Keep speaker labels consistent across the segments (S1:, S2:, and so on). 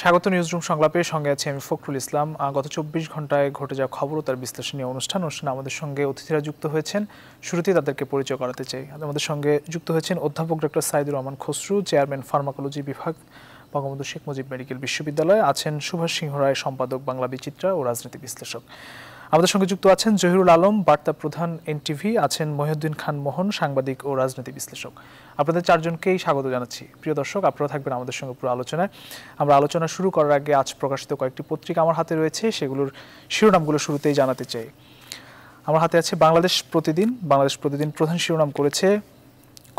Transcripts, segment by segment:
S1: স্বাগত নিউজরুম সংলাপের সঙ্গে আছি আমি ফখরুল ইসলাম। গত চব্বিশ ঘন্টায় ঘটে যাওয়া খবর ও তার বিশ্লেষণী অনুষ্ঠান। অনুষ্ঠানে আমাদের সঙ্গে অতিথিরা যুক্ত হয়েছেন। শুরুতেই তাদেরকে পরিচয় করাতে চাই। আমাদের সঙ্গে যুক্ত হয়েছেন অধ্যাপক doctor Saidur Rahman Khasru, chairman pharmacology বিভাগ, বঙ্গবন্ধু শেখ মুজিব মেডিকেল বিশ্ববিদ্যালয়ে আছেন সুভাষ সিংহ রায়, সম্পাদক বাংলা বিচিত্রা ও রাজনীতি বিশ্লেষক। আমাদের সঙ্গে যুক্ত আছেন জহিরুল আলম, বার্তা প্রধান এনটিভি, আছেন মহিউদ্দিন খান মোহন, সাংবাদিক ও রাজনীতি বিশ্লেষক। আপনাদের চারজনকেই স্বাগত জানাচ্ছি। প্রিয় দর্শক, আপনারা থাকবেন আমাদের সঙ্গে পুরো আলোচনায়। আমরা আলোচনা শুরু করার আগে আজ প্রকাশিত কয়েকটি পত্রিকা আমার হাতে রয়েছে, সেগুলোর শিরোনামগুলো শুরুতেই জানাতে চাই। আমার হাতে আছে বাংলাদেশ প্রতিদিন। বাংলাদেশ প্রতিদিন প্রধান শিরোনাম করেছে,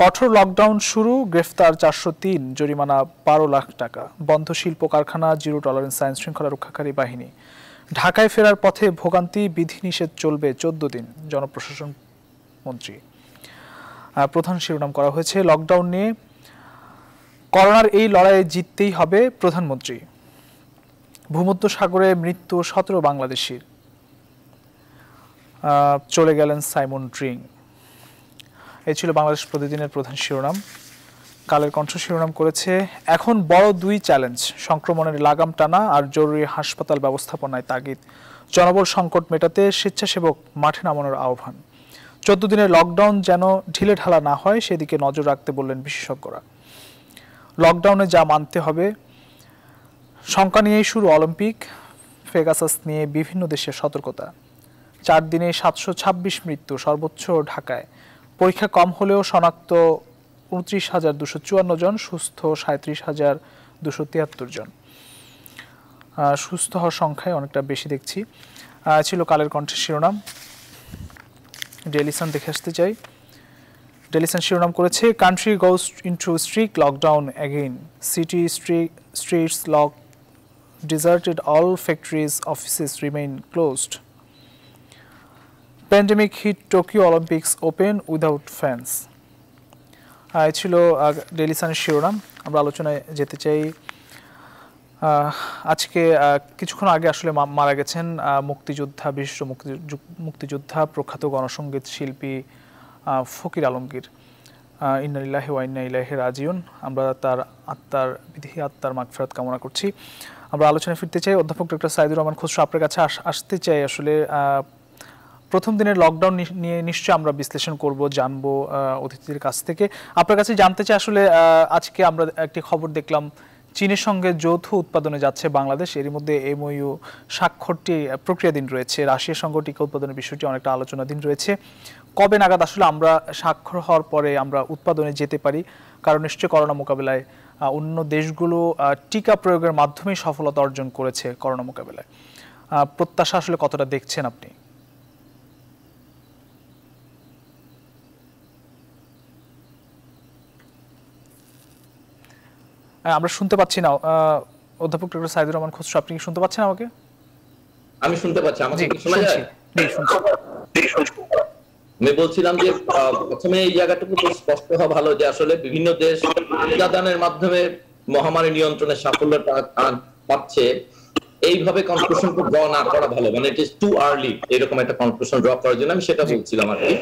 S1: কঠোর লকডাউন শুরু, গ্রেফতার চারশো তিন, জরিমানা বারো লাখ টাকা, বন্ধ শিল্প কারখানা জিরো টলারেন্স, আইন শৃঙ্খলা রক্ষাকারী বাহিনী। ঢাকায় ফেরার পথে ভোগান্তি বিধিনিষেধ চলবে চোদ্দ দিন, জনপ্রশাসন মন্ত্রী। প্রধান শিরোনাম করা হয়েছে লকডাউন নিয়ে করোনার এই লড়াইয়ে জিততেই হবে প্রধানমন্ত্রী। ভূমধ্য সাগরে মৃত্যু সতেরো বাংলাদেশির। চলে গেলেন সাইমন ড্রিং এই ছিল বাংলাদেশ প্রতিদিনের প্রধান শিরোনাম। কালের কণ্ঠ শিরোনাম করেছে, এখন বড় দুই চ্যালেঞ্জ, সংক্রমণের লাগাম টানা আর জরুরি হাসপাতাল ব্যবস্থাপনায় তাগিদ। জনবল সংকট মেটাতে স্বেচ্ছাসেবক মাঠে নামানোর আহ্বান। চোদ্দ দিনের লকডাউন যেন ঢিলে ঢালা না হয়, সেদিকে নজর রাখতে বললেন বিশেষজ্ঞরা। লকডাউনে যা মানতে হবে, শঙ্কা নিয়েই শুরু অলিম্পিক ফেগাসাস নিয়ে বিভিন্ন দেশের সতর্কতা। চার দিনে সাতশো ছাব্বিশ মৃত্যু সর্বোচ্চ ঢাকায়। পরীক্ষা কম হলেও শনাক্ত উনত্রিশ হাজার দুশো চুয়ান্ন জন, সুস্থ সাঁত্রিশ হাজার দুশো তিয়াত্তর জন। সুস্থ হওয়ার সংখ্যায় অনেকটা বেশি দেখছি। ছিল কালের কণ্ঠের শিরোনাম। ডেলিসন দেখে আসতে চাই। ডেলিসন শিরোনাম করেছে country goes into strict lockdown again city streets lock deserted all factories offices remain closed pandemic hit Tokyo Olympics open without fans এই ছিল ডেলি সানের শিরোনাম। আমরা আলোচনায় যেতে চাই। আজকে কিছুক্ষণ আগে আসলে মারা গেছেন মুক্তিযোদ্ধা, বিশিষ্ট মুক্তিযোদ্ধা, প্রখ্যাত গণসঙ্গীত শিল্পী ফকির আলমগীর। ইন্নালিল্লাহি ওয়াইন্না ইলাহি রাজিউন। আমরা তার আত্মার বিধি আত্মার মাগফিরাত কামনা করছি। আমরা আলোচনায় ফিরতে চাই। অধ্যাপক ডক্টর সাইদুর রহমান খসরু আপনার কাছে আসতে চাই আসলে প্রথম দিনের লকডাউন নিয়ে নিশ্চয়ই আমরা বিশ্লেষণ করব, জানব অতিথিদের কাছ থেকে। আপনার কাছে জানতে চাই আসলে আজকে আমরা একটি খবর দেখলাম, চীনের সঙ্গে যৌথ উৎপাদনে যাচ্ছে বাংলাদেশ। এর মধ্যে এমওইউ স্বাক্ষরটি প্রক্রিয়াধীন রয়েছে। রাশিয়ার সঙ্গে টিকা উৎপাদনের বিষয়টি অনেকটা আলোচনাধীন রয়েছে। কবে নাগাদ আসলে আমরা স্বাক্ষর হওয়ার পরে আমরা উৎপাদনে যেতে পারি? কারণ নিশ্চয়ই করোনা মোকাবিলায় অন্য দেশগুলো টিকা প্রয়োগের মাধ্যমেই সফলতা অর্জন করেছে করোনা মোকাবিলায়। প্রত্যাশা আসলে কতটা দেখছেন আপনি? আমরা শুনতে পাচ্ছি না অধ্যাপক ডক্টর সাইদুর রহমান খসরু আপনি কি শুনতে পাচ্ছেন আমাকে?
S2: আমি শুনতে পাচ্ছি আমাকে কি শোনা যায়? আমি বলছিলাম যে প্রথমে এই জায়গাটুকু স্পষ্ট হওয়া ভালো যে আসলে বিভিন্ন দেশ টিকাদানের মাধ্যমে মহামারী নিয়ন্ত্রণে সাফল্যটা পাচ্ছে। এইভাবে কনক্লুশন ড্র না করা ভালো মানে ইট ইজ টু আর্লি এরকম একটা কনক্লুশন ড্র করার জন্য আমি সেটা বলছিলাম আর কি।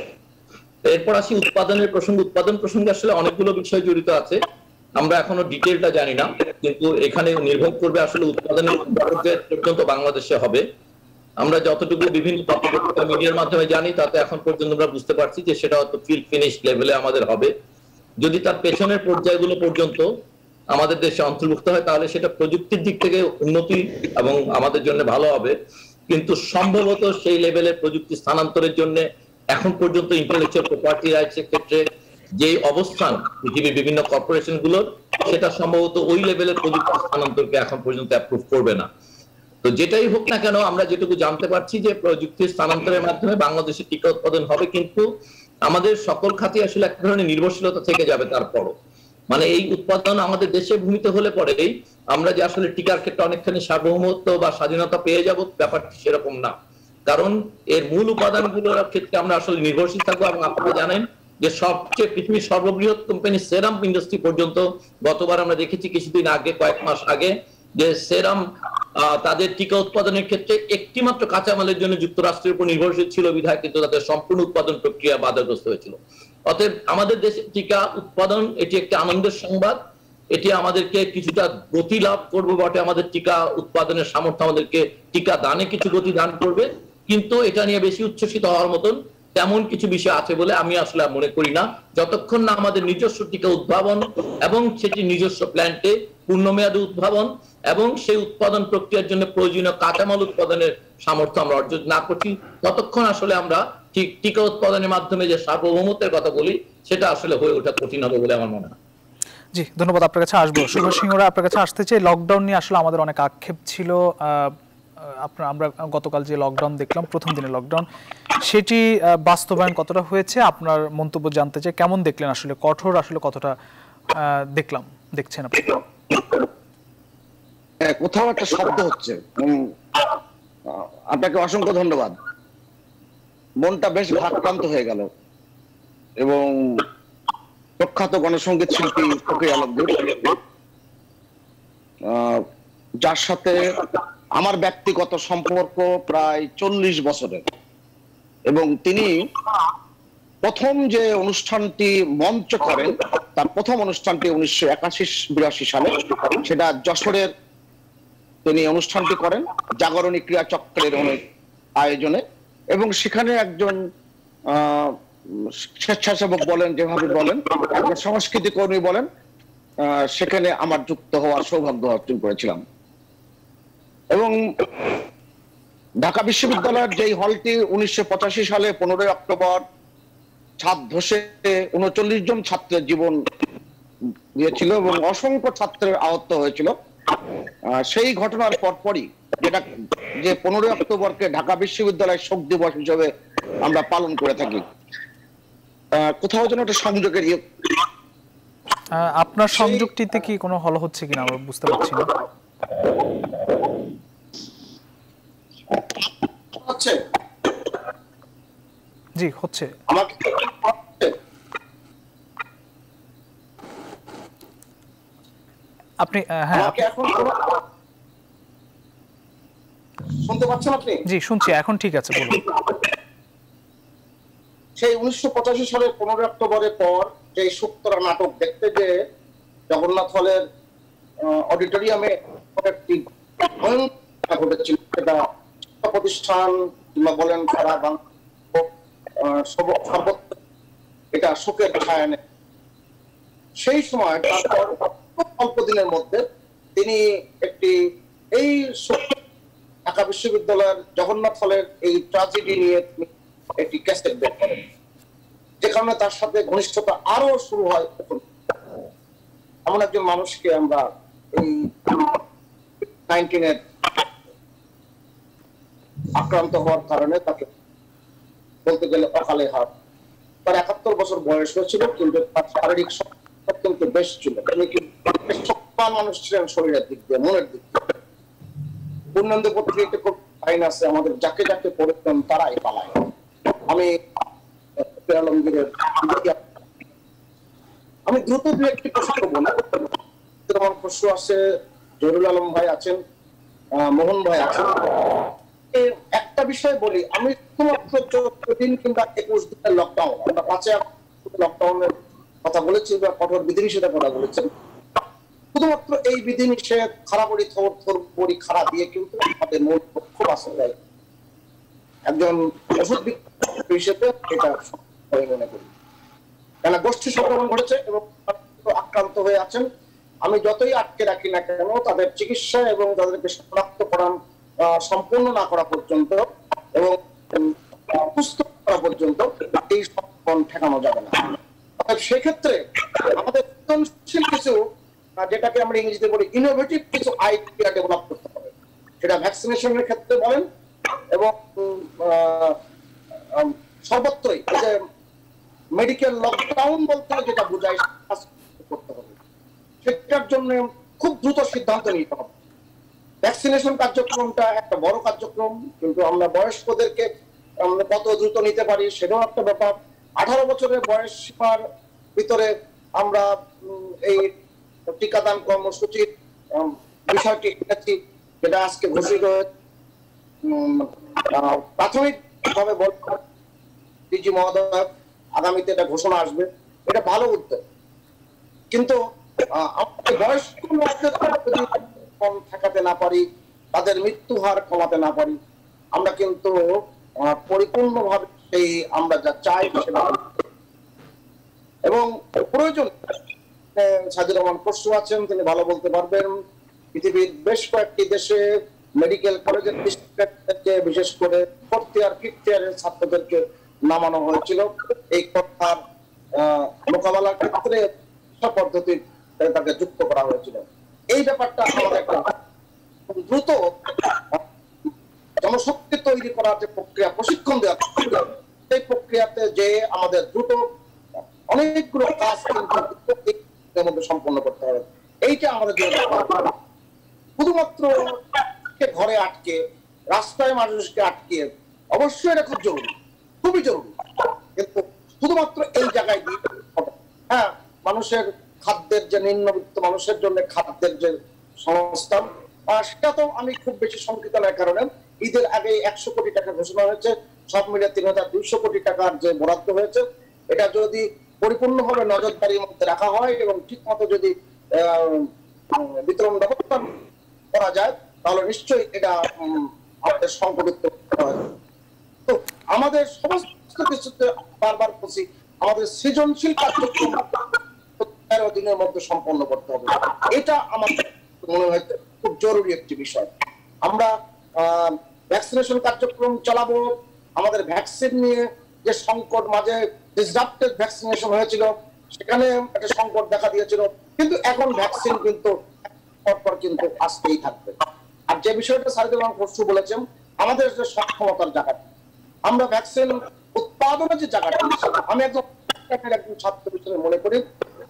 S2: এরপর আসি উৎপাদনের প্রসঙ্গ। উৎপাদন প্রসঙ্গে আসলে অনেকগুলো বিষয় জড়িত আছে। আমরা এখনও ডিটেলটা জানি না, কিন্তু এখানে নির্ভর করবে আসলে উৎপাদনের পর্যন্ত বাংলাদেশে হবে। আমরা যতটুকু বিভিন্ন মিডিয়ার মাধ্যমে জানি, তাতে এখন পর্যন্ত আমরা বুঝতে পারছি যে সেটা হয়তো ফিল ফিনিশ লেভেলে আমাদের হবে। যদি তার পেছনের পর্যায়গুলো পর্যন্ত আমাদের দেশে অন্তর্ভুক্ত হয়, তাহলে সেটা প্রযুক্তির দিক থেকে উন্নতি এবং আমাদের জন্য ভালো হবে। কিন্তু সম্ভবত সেই লেভেলের প্রযুক্তি স্থানান্তরের জন্য এখন পর্যন্ত ইন্টেলেকচুয়াল প্রপার্টি রাইটস ক্ষেত্রে যে অবস্থান পৃথিবীর বিভিন্ন কর্পোরেশনগুলোর, সেটা সম্ভবত ওই লেভেলের প্রযুক্তি স্থানান্তরকে এখন পর্যন্ত অ্যাপ্রুভ করবে না। তো যেটাই হোক না কেন, আমরা যেটুকু জানতে পারছি যে প্রযুক্তির স্থানান্তরের মাধ্যমে বাংলাদেশে টিকা উৎপাদন হবে, কিন্তু আমাদের সকল খাতে আসলে এক ধরনের নির্ভরশীলতা থেকে যাবে তারপরও। মানে এই উৎপাদন আমাদের দেশে ভূমিতে হলে পরেই আমরা যে আসলে টিকার ক্ষেত্রে অনেকখানি সার্বভৌমত্ব বা স্বাধীনতা পেয়ে যাব, ব্যাপারটি সেরকম না। কারণ এর মূল উপাদানগুলোর ক্ষেত্রে আমরা আসলে নির্ভরশীল থাকব এবং আপনারা জানেন যে সবচেয়ে পৃথিবীর সর্ববৃহৎ কোম্পানি সেরাম ইন্ডাস্ট্রি পর্যন্ত গতবার আমরা দেখেছি কিছুদিন আগে, কয়েক মাস আগে, যে সেরাম তাদের টিকা উৎপাদনের ক্ষেত্রে একটি মাত্র কাঁচামালের জন্য যুক্তরাষ্ট্রের উপর নির্ভরশীল ছিল বিধায়, কিন্তু তাদের সম্পূর্ণ উৎপাদন প্রক্রিয়া বাধাগ্রস্ত হয়েছিল। অতএব আমাদের দেশে টিকা উৎপাদন, এটি একটি আনন্দের সংবাদ। এটি আমাদেরকে কিছুটা গতি লাভ করবে বটে। আমাদের টিকা উৎপাদনের সামর্থ্য আমাদেরকে টিকা দানে কিছু গতি দান করবে। কিন্তু এটা নিয়ে বেশি উচ্ছ্বসিত হওয়ার মতন তেমন কিছু বিষয় আছে বলে আমি আসলে মনে করি না। যতক্ষণ না আমাদের নিজস্ব টিকা উদ্ভাবন এবং সেটি নিজস্ব প্ল্যান্টে পূর্ণমেয়াদী উদ্ভাবন এবং সেই উৎপাদন প্রক্রিয়ার জন্য প্রয়োজনীয় কাঁচামাল উৎপাদনের সামর্থ্য আমরা অর্জন না করছি ততক্ষণ আসলে আমরা ঠিক টিকা উৎপাদনের মাধ্যমে যে সার্বভৌমত্বের কথা বলি সেটা আসলে হয়ে ওঠা কঠিন হবে বলে আমার মনে হয়।
S1: জি ধন্যবাদ আপনার কাছে। আসব। শুভ সিংহরা আপনার কাছে আসতে চাই। লকডাউন নিয়ে আসলে আমাদের অনেক আক্ষেপ ছিল। আপনার, আমরা গতকাল যে লকডাউন দেখলাম, প্রথম দিনে লকডাউন সেটি বাস্তবায়ন কতটা হয়েছে, আপনার মন্তব্য জানতে চাই। কেমন দেখলেন আসলে? কঠোর আসলে কতটা দেখলাম, দেখছেন আপনি?
S3: কোথাও একটা শব্দ হচ্ছে। আপনাকে অসংখ্য ধন্যবাদ। মনটা বেশ ভারাক্রান্ত হয়ে গেল। এবং প্রখ্যাত গণসঙ্গীত শিল্পী ফকির আলমগীর যার সাথে আমার ব্যক্তিগত সম্পর্ক প্রায় চল্লিশ বছরের। এবং তিনি প্রথম যে অনুষ্ঠানটি মঞ্চ করেন, তার প্রথম অনুষ্ঠানটি উনিশশো একাশি, বিরাশি সালে। সেটা যশোরের তিনি অনুষ্ঠানটি করেন, জাগরণী ক্রিয়া চক্রের অনেক আয়োজনে। এবং সেখানে একজন স্বেচ্ছাসেবক বলেন, যেভাবে বলেন সংস্কৃতি কর্মী বলেন সেখানে আমার যুক্ত হওয়ার সৌভাগ্য অর্জন করেছিলাম। এবং ঢাকা বিশ্ববিদ্যালয়ের যেই হলটি উনিশশো সালে পনেরোই অক্টোবর ছাদ ধসে উনচল্লিশ জন ছাত্রের জীবন দিয়েছিল এবং অসংখ্য ছাত্রের আহত হয়েছিল। সেই ঘটনার পরপরই যেটা যে পনেরোই অক্টোবরকে ঢাকা বিশ্ববিদ্যালয়ের শোক দিবস হিসেবে আমরা পালন করে থাকি। কোথাও যেন একটা সংযোগের ইয়ে
S1: আপনার সংযোগটিতে কি কোনো হল হচ্ছে কিনা আমরা বুঝতে পারছি না। জি হচ্ছে।
S3: আমাকে
S1: আপনি হ্যাঁ।
S3: আমাকে এখন শুনতে পাচ্ছেন আপনি?
S1: জি শুনছি এখন ঠিক আছে বলুন।
S3: সেই উনিশশো পঁচাশি সালের পনেরো অক্টোবরের পর যে সুক্তরা নাটক দেখতে যে জগন্নাথ হলের অডিটোরিয়ামে একটি ঘটনা ঘটেছিল সেটা প্রতিষ্ঠান কিংবা বলেন সারা বাংলা এটা শোকের ছায়া সেই সময় তারপর অল্প দিনের মধ্যে তিনি একটি এই ঢাকা বিশ্ববিদ্যালয়ের জগন্নাথ হলের এই ট্রাজেডি নিয়ে একটি ক্যাসেট বের করেন যে কারণে তার সাথে ঘনিষ্ঠতা আরও শুরু হয়। এমন একজন মানুষকে আমরা এই নাইনটিনের আক্রান্ত হওয়ার কারণে তাকে বলতে গেলে অকালে হার। তার একাত্তর বছর বয়স হয়েছিল, কিন্তু তার শারীরিক অত্যন্ত বেশ ছিল। তিনি মানুষ ছিলেন শরীরের দিক দিয়ে, মনের দিক দিয়ে। পূর্ণাঙ্গ পত্রিকা আইন আছে, আমাদের যাকে যাকে পড়েছেন তারাই পালায়। আমি আমি দ্রুত দু একটি প্রশ্ন বলি আমার প্রশ্ন আছে, জরুল আলম ভাই আছেন মোহন ভাই আছেন। একটা বিষয় বলি আমি শুধুমাত্র চোদ্দ দিন কিংবা একুশ দিনের লকডাউন আমরা পাঁচে লকডাউনের কথা বলেছি বা কঠোর বিধিনিষেধের কথা বলেছি। শুধুমাত্র এই বিধিনিষেধ খারাপড়ি থর থর পরি খাড়া দিয়ে কিন্তু আমাদের মূল লক্ষ্য বাস্তব দেয় একজন ওষুধ হিসেবে এটা আমি মনে করি। কেন গোষ্ঠী সংক্রমণ ঘটেছে এবং আক্রান্ত হয়ে আছেন। আমি যতই আটকে রাখি না কেন তাদের চিকিৎসা এবং তাদেরকে শনাক্ত করা আহ, সম্পূর্ণ না করা পর্যন্ত এবং উম, আহ, সুস্থ করা পর্যন্ত এই সংক্রমণ ঠেকানো যাবে না। সেক্ষেত্রে আমাদের কিছু যেটাকে আমরা ইংরেজিতে বলি ইনোভেটিভ কিছু আইডিয়া ডেভেলপ করতে হবে। সেটা ভ্যাকসিনেশনের ক্ষেত্রে বলেন এবং সর্বত্রই যে মেডিকেল লকডাউন বলতে যেটা বোঝায় করতে হবে। সেটার জন্য খুব দ্রুত সিদ্ধান্ত নিতে হবে। ভ্যাকসিনেশন কার্যক্রমটা একটা বড় কার্যক্রম, কিন্তু আমরা বয়স্কদেরকে আমরা কত দ্রুত নিতে পারি সেটাও একটা ব্যাপার। আঠারো বছরের বয়স সীমার ভিতরে আমরা এই টিকাদান কর্মসূচির বিষয়টি এনেছি, যেটা আজকে ঘোষিত প্রাথমিকভাবে বলতে ডিজি মহোদয়, আগামীতে এটা ঘোষণা আসবে। এটা ভালো উদ্যোগ। কিন্তু বয়স্ক লোকদের কম ঠেকাতে না পারি তাদের মৃত্যু হার কমাতে না পারি। আমরা কিন্তু আহ, পরিপূর্ণভাবে সেই আমরা যা চাই এবং প্রয়োজন সাজিদ রহমান পরশু আছেন তিনি ভালো বলতে পারবেন। পৃথিবীর বেশ কয়েকটি দেশে মেডিকেল কলেজের বিশেষ করে ফোর্থ ইয়ার ফিফথ ইয়ারের ছাত্রদেরকে নামানো হয়েছিল। এই কথার মোকাবেলার ক্ষেত্রে পদ্ধতি তাকে যুক্ত করা হয়েছিল। এই ব্যাপারটা দ্রুত জনশক্তি তৈরি করার যে প্রক্রিয়া, প্রশিক্ষণ দেওয়া সেই প্রক্রিয়াতে যে আমাদের দ্রুত অনেকগুলো কাজ কিন্তু সম্পন্ন করতে হবে। এইটা আমাদের শুধুমাত্র ঘরে আটকে, রাস্তায় মানুষকে আটকে, অবশ্যই এটা খুব জরুরি, খুবই জরুরি। কিন্তু শুধুমাত্র এই জায়গায় হ্যাঁ মানুষের খাদ্যের যে নিম্নবিত্ত মানুষের জন্য খাদ্যের যে সংস্থান সেটা তো আমি খুব বেশি শঙ্কিত নয় কারণে ঈদের আগে একশো কোটি টাকা ঘোষণা হয়েছে, সব মিলে তিন হাজার দুইশো কোটি টাকার যে বরাদ্দ হয়েছে, এটা যদি পরিপূর্ণভাবে নজরদারির মধ্যে রাখা হয় এবং ঠিক মতো যদি বিতরণ ব্যবস্থা করা যায়, তাহলে নিশ্চয়ই এটা আমাদের সংকটিত তো আমাদের সমস্ত কিছুতে বারবার বলছি, আমাদের সৃজনশীল কার্যক্রম তেরো দিনের মধ্যে সম্পন্ন করতে হবে। এটা আমার মনে হয় খুব জরুরি একটি বিষয়। আমরা ভ্যাকসিনেশন কার্যক্রম চালাবো, আমাদের ভ্যাকসিন নিয়ে যে সংকট মাঝে ডিসরাপ্টেড ভ্যাকসিনেশন হয়েছিল, সেখানে একটা সংকট দেখা দিয়েছিল। কিন্তু এখন ভ্যাকসিন কিন্তু পরপর কিন্তু আসতেই থাকবে। আর যে বিষয়টা সারিদুল পরশু বলেছেন, আমাদের যে সক্ষমতার জায়গাটা আমরা ভ্যাকসিন উৎপাদনের যে জায়গাটা আমি একদম একজন ছাত্র হিসেবে মনে করি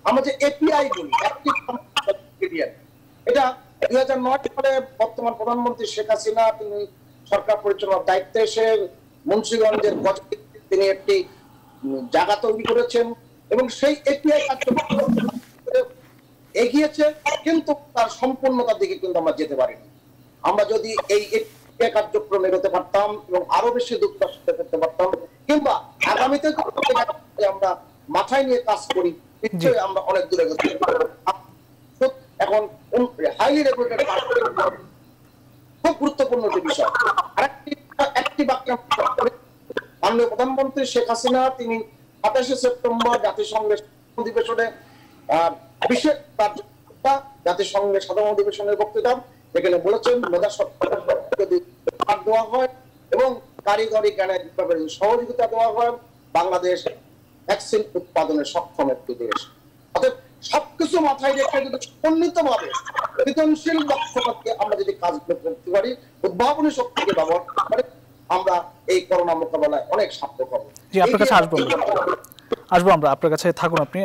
S3: আমরা যে এপিআই active এটা দুই হাজার নয় সালে বর্তমান প্রধানমন্ত্রী শেখ হাসিনা, তিনি সরকার পরিচালনার দায়িত্বে এসে মুন্সিগঞ্জের তিনি একটি জায়গা তৈরি করেছেন এবং সেই এপিআই এগিয়েছে, কিন্তু তার সম্পূর্ণতার দিকে কিন্তু আমরা যেতে পারিনি। আমরা যদি এই এ কার্যক্রম এগোতে পারতাম এবং আরও বেশি দুঃখ করতে পারতাম, কিংবা আগামীতে আমরা মাথায় নিয়ে কাজ করি নিশ্চয়ই আমরা অনেক দূরে পারব। এখন হাইলি রেগুলেটেড খুব গুরুত্বপূর্ণ একটি বিষয়। আরেকটি, একটি বাক্য মাননীয় প্রধানমন্ত্রী শেখ হাসিনা, তিনি সাতাশে সেপ্টেম্বর জাতিসংঘের অধিবেশনে বিশেষ জাতিসংঘের সাধারণ অধিবেশনের বক্তৃতা যেখানে বলেছেন, মেধা যদি দেওয়া হয় এবং কারিগরি জ্ঞানের সহযোগিতা দেওয়া হয়। বাংলাদেশ ভ্যাকসিন উৎপাদনে সক্ষম একটি দেশ অর্থাৎ সবকিছু মাথায় রেখে যদি সমন্বিত ভাবে সৃজনশীল দক্ষতাকে আমরা যদি কাজগুলো করতে পারি উদ্ভাবনী শক্তিকে ব্যবহার করতে পারি আমরা এই করোনা মোকাবেলায় অনেক সার্থক পাবো
S1: জি, আপনার কাছে আসব। আসব আমরা আপনার কাছে, থাকুন আপনি।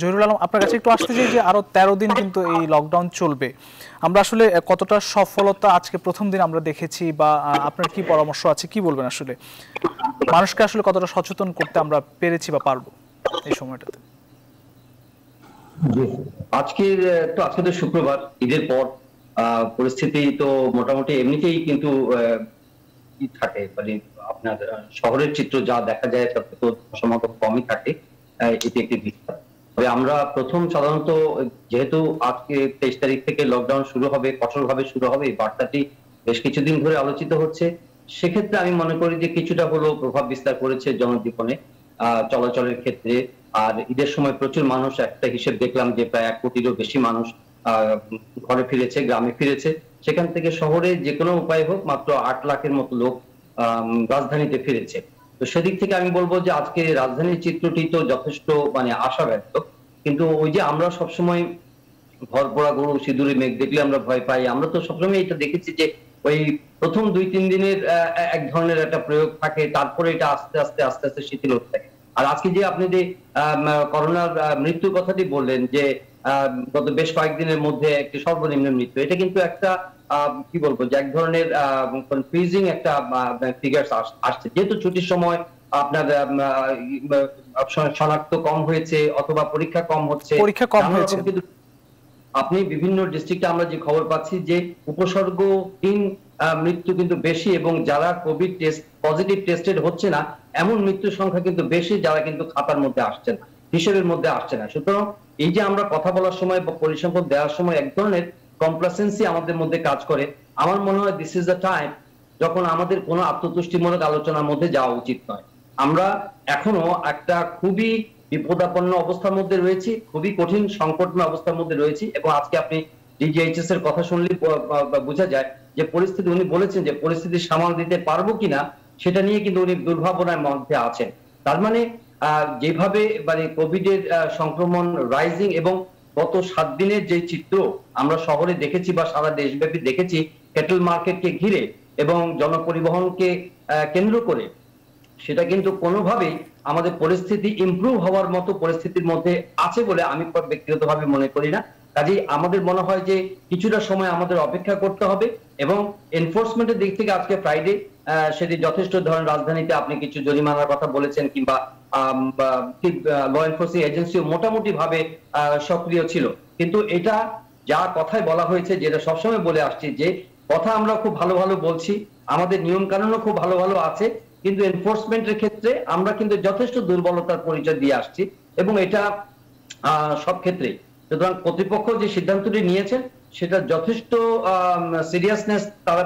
S1: জহিরুল আলম, আপনার কাছে একটু আসতে চাই যে আরও তেরো দিন কিন্তু এই লকডাউন চলবে। আমরা আসলে কতটা সফলতা আজকে প্রথম দিন আমরা দেখেছি বা আপনার কি পরামর্শ আছে, কি বলবেন আসলে? মানুষকে আসলে কতটা সচেতন করতে আমরা পেরেছি বা পারব এই সময়টাতে।
S4: আজকের তো আজকে তো শুক্রবার, ঈদের পর পরিস্থিতি তো মোটামুটি এমনিতেই কিন্তু থাকে মানে আপনার শহরের চিত্র যা দেখা যায় তাতে তো সমাগম কমই থাকে এটি একটি বিষয় তবে আমরা প্রথম সাধারণত, যেহেতু আজকে তেইশ তারিখ থেকে লকডাউন শুরু হবে, কঠোরভাবে শুরু হবে, এই বার্তাটি বেশ কিছুদিন ধরে আলোচিত হচ্ছে, সেক্ষেত্রে আমি মনে করি যে কিছুটা হলেও প্রভাব বিস্তার করেছে জনজীবনে চলাচলের ক্ষেত্রে। আর ঈদের সময় প্রচুর মানুষ, একটা হিসেব দেখলাম যে প্রায় এক কোটিরও বেশি মানুষ ঘরে ফিরেছে, গ্রামে ফিরেছে। সেখান থেকে শহরে যে কোনো উপায় হোক, মাত্র আট লাখের মতো লোক রাজধানীতে ফিরেছে। তো সেদিক থেকে আমি বলব যে আজকে রাজধানীর চিত্রটি তো যথেষ্ট মানে আশা ব্যক্ত কিন্তু ওই যে আমরা সবসময় ঘর, পড়া, গরু সিঁদুরে মেঘ দেখলে আমরা ভয় পাই। আমরা তো সবসময় এটা দেখেছি যে ওই প্রথম দুই, তিন দিনের এক ধরনের একটা প্রয়োগ থাকে, তারপরে এটা আস্তে আস্তে আস্তে আস্তে শিথিল হতে থাকে। আর আজকে যে আপনি যে করোনার মৃত্যুর কথাটি বললেন যে গত বেশ কয়েকদিনের মধ্যে একটি সর্বনিম্ন মৃত্যু, এটা কিন্তু একটা কি বলব যে এক ধরনের কনফিউজিং একটা ফিগার আসছে যেহেতু ছুটির সময় আপনার শনাক্ত কম হয়েছে অথবা পরীক্ষা কম হচ্ছে
S1: পরীক্ষা কম হয়েছে।
S4: আপনি বিভিন্ন ডিস্ট্রিক্টে আমরা যে খবর পাচ্ছি যে উপসর্গহীন মৃত্যু কিন্তু বেশি এবং যারা কোভিড টেস্ট পজিটিভ টেস্টেড হচ্ছে না এমন মৃত্যুর সংখ্যা কিন্তু বেশি যারা কিন্তু খাতার মধ্যে আসছে না হিসেবের মধ্যে আসছে না সুতরাং এই যে আমরা কথা বলার সময় বা পরিসম্পদ দেওয়ার সময় এক ধরনের কমপ্লাসেন্সি আমাদের মধ্যে কাজ করে। আমার মনে হয় দিস ইজ দ্য টাইম যখন আমাদের কোনো আত্মতুষ্টিমূলক আলোচনার মধ্যে যাওয়া উচিত নয়। আমরা এখনও একটা খুবই বিপদাপন্ন অবস্থার মধ্যে রয়েছি, খুবই কঠিন, সংকটময় অবস্থার মধ্যে রয়েছি এবং আজকে আপনি ডিজিএইচএস এর কথা শুনলে বোঝা যায় যে পরিস্থিতি, উনি বলেছেন যে পরিস্থিতি সামাল দিতে পারব কিনা সেটা নিয়ে কিন্তু উনি দুর্ভাবনার মধ্যে আছেন। তার মানে যেভাবে মানে কোভিড এর সংক্রমণ রাইজিং এবং গত সাত দিনের যে চিত্র আমরা শহরে দেখেছি বা সারা দেশব্যাপী দেখেছি ক্যাটল মার্কেটকে ঘিরে এবং জনপরিবহনকে কেন্দ্র করে, সেটা কিন্তু কোনোভাবেই আমাদের পরিস্থিতি ইমপ্রুভ হওয়ার মতো পরিস্থিতির মধ্যে আছে বলে আমি ব্যক্তিগতভাবে মনে করি না। কাজেই আমাদের মনে হয় যে কিছুটা সময় আমাদের অপেক্ষা করতে হবে এবং এনফোর্সমেন্টের দিক থেকে আজকে ফ্রাইডে সেটি যথেষ্ট, ধরেন রাজধানীতে আপনি কিছু জরিমানার কথা বলেছেন কিংবা ল এনফোর্সিং এজেন্সিও মোটামুটি ভাবে আহ, সক্রিয় ছিল। কিন্তু এটা যা কথায় বলা হয়েছে যেটা সবসময় বলে আসছি যে কথা আমরা খুব ভালো ভালো বলছি আমাদের নিয়ম কানুনও খুব ভালো ভালো আছে কিন্তু এনফোর্সমেন্টের ক্ষেত্রে আমরা কিন্তু যথেষ্ট দুর্বলতার পরিচয় দিয়ে আসছি এবং এটা সব ক্ষেত্রে সুতরাং কর্তৃপক্ষ যে সিদ্ধান্তটি নিয়েছেন সেটা যথেষ্ট সিরিয়াসনেস তারা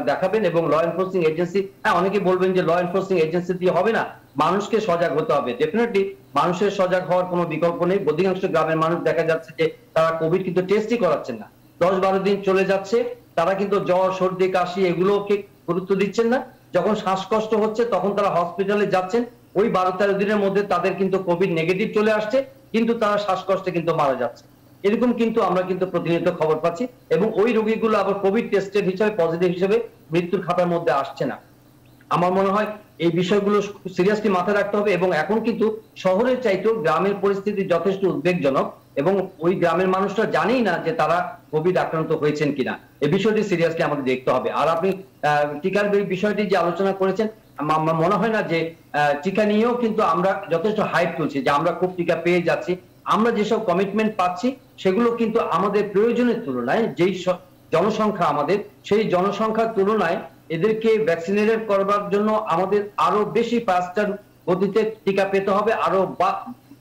S4: দেখাবেন এবং ল এনফোর্সিং এজেন্সি হ্যাঁ অনেকে বলবেন যে ল এনফোর্সিং এজেন্সি দিয়ে হবে না মানুষকে সজাগ হতে হবে। ডেফিনেটলি মানুষের সজাগ হওয়ার কোনো বিকল্প নেই। অধিকাংশ গ্রামের মানুষ দেখা যাচ্ছে যে তারা কোভিড কিন্তু টেস্টই করাচ্ছেন না। দশ বারো দিন চলে যাচ্ছে, তারা কিন্তু জ্বর, সর্দি, কাশি এগুলোকে গুরুত্ব দিচ্ছেন না। যখন শ্বাসকষ্ট হচ্ছে তখন তারা হসপিটালে যাচ্ছেন। ওই বারো তেরো দিনের মধ্যে তাদের কিন্তু কোভিড নেগেটিভ চলে আসছে, কিন্তু তারা শ্বাসকষ্টে কিন্তু মারা যাচ্ছে। এরকম কিন্তু আমরা কিন্তু প্রতিনিয়ত খবর পাচ্ছি এবং ওই রোগীগুলো আবার কোভিড টেস্টের হিসাবে পজিটিভ হিসেবে মৃত্যুর খাতার মধ্যে আসছে না। আমার মনে হয় এই বিষয়গুলো সিরিয়াসলি মাথায় রাখতে হবে এবং এখন কিন্তু শহরের চাইতেও গ্রামের পরিস্থিতি যথেষ্ট উদ্বেগজনক এবং ওই গ্রামের মানুষরা জানেই না যে তারা কোভিড আক্রান্ত হয়েছেন কিনা। এই বিষয়টি সিরিয়াসলি আমাদের দেখতে হবে। আর আপনি টিকার বিষয়টি যে আলোচনা করেছেন আমার মনে হয় না যে টিকা নিয়েও কিন্তু আমরা যথেষ্ট হাইপ তুলছি যে আমরা খুব টিকা পেয়ে যাচ্ছি। আমরা যেসব কমিটমেন্ট পাচ্ছি, সেগুলো কিন্তু আমাদের প্রয়োজনের তুলনায় যেই জনসংখ্যা আমাদের, সেই জনসংখ্যার তুলনায় এদেরকে ভ্যাকসিনেটেড করবার জন্য আমাদের আরও বেশি ফাস্টার গতিতে টিকা পেতে হবে, আরও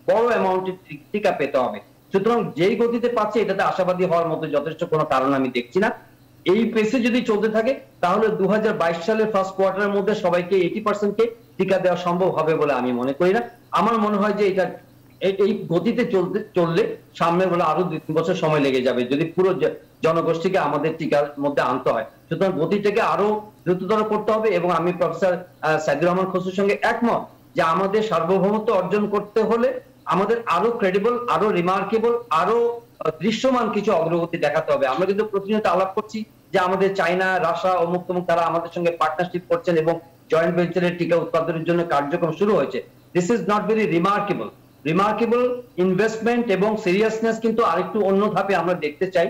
S4: বড় অ্যামাউন্টের টিকা পেতে হবে। সুতরাং যেই গতিতে পাচ্ছে এটাতে আশাবাদী হওয়ার মতো যথেষ্ট কোনো কারণ আমি দেখছি না। এই পেসে যদি চলতে থাকে, তাহলে দু সালের ফার্স্ট কোয়ার্টারের মধ্যে সবাইকে এইটি পার্সেন্টকে টিকা দেওয়া সম্ভব হবে বলে আমি মনে করি না। আমার মনে হয় যে এটা এই গতিতে চলতে, চললে সামনে বলে আরও দুই তিন বছর সময় লেগে যাবে যদি পুরো জনগোষ্ঠীকে আমাদের টিকার মধ্যে আনতে হয়। সুতরাং গতিটাকে আরও দ্রুততর করতে হবে এবং আমি প্রফেসর সাইদুর রহমান খসরুর সঙ্গে একমত যে আমাদের সার্বভৌমত্ব অর্জন করতে হলে আমাদের আরও ক্রেডিবল আরও রিমার্কেবল আরও দৃশ্যমান কিছু অগ্রগতি দেখাতে হবে। আমরা কিন্তু প্রতিনিয়ত আলাপ করছি যে আমাদের চায়না, রাশিয়া, অমুক তমুক তারা আমাদের সঙ্গে পার্টনারশিপ করছেন এবং জয়েন্ট ভেঞ্চারের টিকা উৎপাদনের জন্য কার্যক্রম শুরু হয়েছে। This is not very remarkable remarkable investment এবং সিরিয়াসনেস কিন্তু আরেকটু অন্য ধাপে আমরা দেখতে চাই।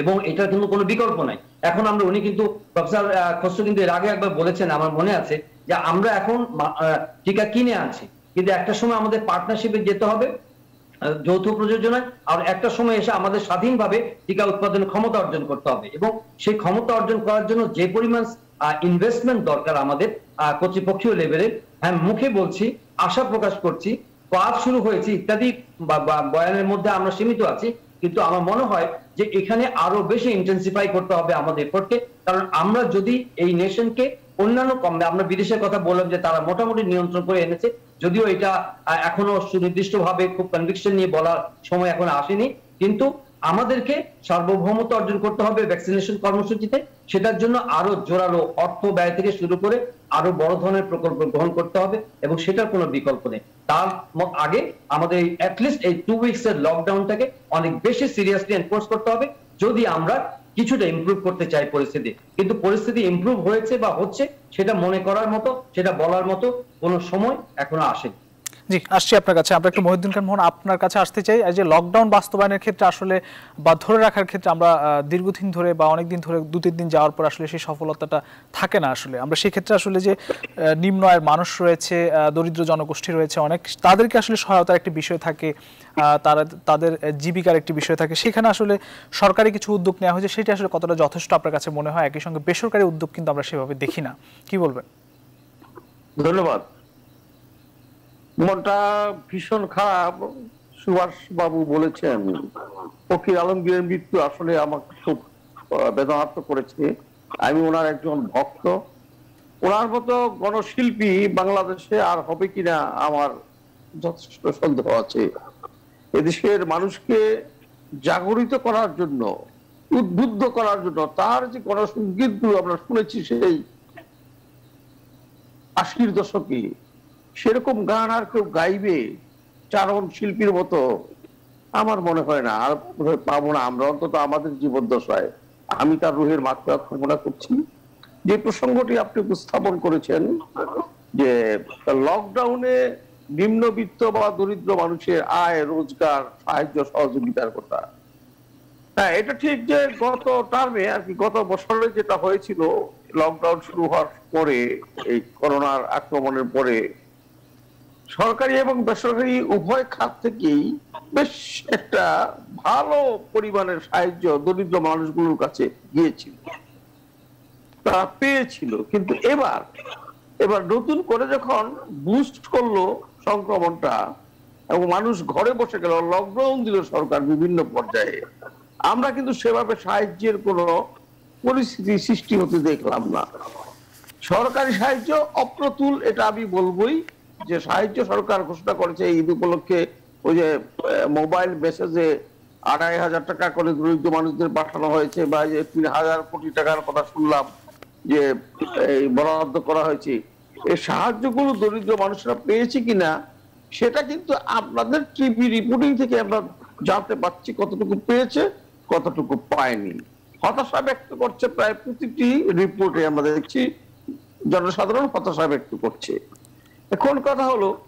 S4: এবং এটার কিন্তু কোনো বিকল্প নাই। এখন আমরা, উনি কিন্তু প্রফেসর খসরু কিন্তু এর আগে একবার বলেছেন, আমার মনে আছে, যে আমরা এখন টিকা কিনে আনছি। কিন্তু একটা সময় আমাদের পার্টনারশিপে যেতে হবে যৌথ প্রযোজনায়, আর একটা সময় এসে আমাদের স্বাধীনভাবে টিকা উৎপাদনের ক্ষমতা অর্জন করতে হবে। এবং সেই ক্ষমতা অর্জন করার জন্য যে পরিমাণ ইনভেস্টমেন্ট দরকার আমাদের কর্তৃপক্ষীয় লেভেলে হ্যাঁ মুখে বলছি, আশা প্রকাশ করছি কাজ শুরু হয়েছে ইত্যাদি বয়ানের মধ্যে আমরা সীমিত আছি। কিন্তু আমার মনে হয় যে এখানে আরও বেশি ইন্টেন্সিফাই করতে হবে আমাদের এফোর্টকে কারণ আমরা যদি এই নেশনকে অন্যান্য কম আমরা বিদেশের কথা বললাম যে তারা মোটামুটি নিয়ন্ত্রণ করে এনেছে। যদিও এটা এখনও সুনির্দিষ্টভাবে খুব কনভিকশন নিয়ে বলার সময় এখন আসেনি। কিন্তু আমাদেরকে সার্বভৌমত্ব অর্জন করতে হবে ভ্যাকসিনেশন কর্মসূচিতে। সেটার জন্য আরও জোরালো অর্থ ব্যয় থেকে শুরু করে আরও বড় ধরনের প্রকল্প গ্রহণ করতে হবে এবং সেটার কোনো বিকল্প নেই। তার আগে আমাদের অ্যাটলিস্ট এই টু উইকস এর লকডাউনটাকে অনেক বেশি সিরিয়াসলি এনফোর্স করতে হবে। যদি আমরা কিছুটা ইমপ্রুভ করতে চাই পরিস্থিতি, কিন্তু পরিস্থিতি ইমপ্রুভ হয়েছে বা হচ্ছে, সেটা মনে করার মতো, সেটা বলার মতো কোনো সময় এখনও আসেনি।
S1: জি, আসছি আপনার কাছে। আমরা একটু মহিউদ্দিন খান মোহন আপনার কাছে আসতে চাই। যে লকডাউন বাস্তবায়নের ক্ষেত্রে আসলে বা ধরে রাখার ক্ষেত্রে আমরা দীর্ঘদিন ধরে বা অনেক দিন ধরে দু তিন দিন যাওয়ার পর আসলে সেই সফলতাটা থাকে না আসলে। আমরা সেই ক্ষেত্রে আসলে যে নিম্ন আয়ের মানুষ রয়েছে দরিদ্র জনগোষ্ঠী রয়েছে, অনেক তাদেরকে আসলে সহায়তার একটি বিষয় থাকে তারা, তাদের জীবিকার একটি বিষয় থাকে। সেখানে আসলে সরকারি কিছু উদ্যোগ নেওয়া হয়েছে, সেটা আসলে কতটা যথেষ্ট আপনার কাছে মনে হয়? একই সঙ্গে বেসরকারি উদ্যোগ কিন্তু আমরা সেভাবে দেখি না। কি বলবেন?
S5: ধন্যবাদ। মনটা ভীষণ খারাপ। সুভাষ বাবু বলেছেন, ফকির আলমগীরের মৃত্যু আসলে আমাকে খুব বেদনার্থ করেছে। আমি ওনার একজন ভক্ত। ওনার মতো গণশিল্পী বাংলাদেশে আর হবে কিনা আমার যথেষ্ট সন্দেহ আছে। এদেশের মানুষকে জাগরিত করার জন্য, উদ্বুদ্ধ করার জন্য, তার যে গণসঙ্গীত আমরা শুনেছি সেই আশির দশকে সেরকম গান আর কেউ গাইবে? চারণ শিল্পীর মতো। আমার মনে হয় না। আর পাবো না। আমরা অন্তত আমাদের জীবন দশায় আমি তার রুহের মাত্রা কামনা করছি। যে প্রসঙ্গটি আপনি উপস্থাপন করেছেন, যে লকডাউনে নিম্নবিত্ত বা দরিদ্র মানুষের আয়, রোজগার, সাহায্য, সহযোগিতার কথা। হ্যাঁ এটা ঠিক যে গত টার্মে আর কি গত বছরে যেটা হয়েছিল লকডাউন শুরু হওয়ার পরে, এই করোনার আক্রমণের পরে সরকারি এবং বেসরকারি উভয় খাত থেকেই বেশ একটা ভালো পরিমাণের সাহায্য দরিদ্র মানুষগুলোর কাছে গিয়েছিল। তারা পেয়েছিল। কিন্তু এবার এবার নতুন করে যখন বুস্ট করল সংক্রমণটা এবং মানুষ ঘরে বসে গেল লকডাউন দিল সরকার বিভিন্ন পর্যায়ে, আমরা কিন্তু সেভাবে সাহায্যের কোনো পরিস্থিতি সৃষ্টি হতে দেখলাম না। সরকারি সাহায্য অপ্রতুল, এটা আমি বলবোই। যে সাহায্য সরকার ঘোষণা করেছে ঈদ উপলক্ষে, ওই যে মোবাইল মেসেজে আড়াই হাজার টাকা করে দরিদ্র মানুষদের পাঠানো হয়েছে বা যে তিন হাজার কোটি টাকার কথা শুনলাম যে এই বরাদ্দ করা হয়েছে। এই সাহায্যগুলো দরিদ্র মানুষরা পেয়েছে কিনা, সেটা কিন্তু আপনাদের টিভি রিপোর্টিং থেকে আমরা জানতে পারছি কতটুকু পেয়েছে, কতটুকু পায়নি। হতাশা ব্যক্ত করছে প্রায় প্রতিটি রিপোর্টে আমরা দেখছি, জনসাধারণ হতাশা ব্যক্ত করছে। এখন কথা হলো?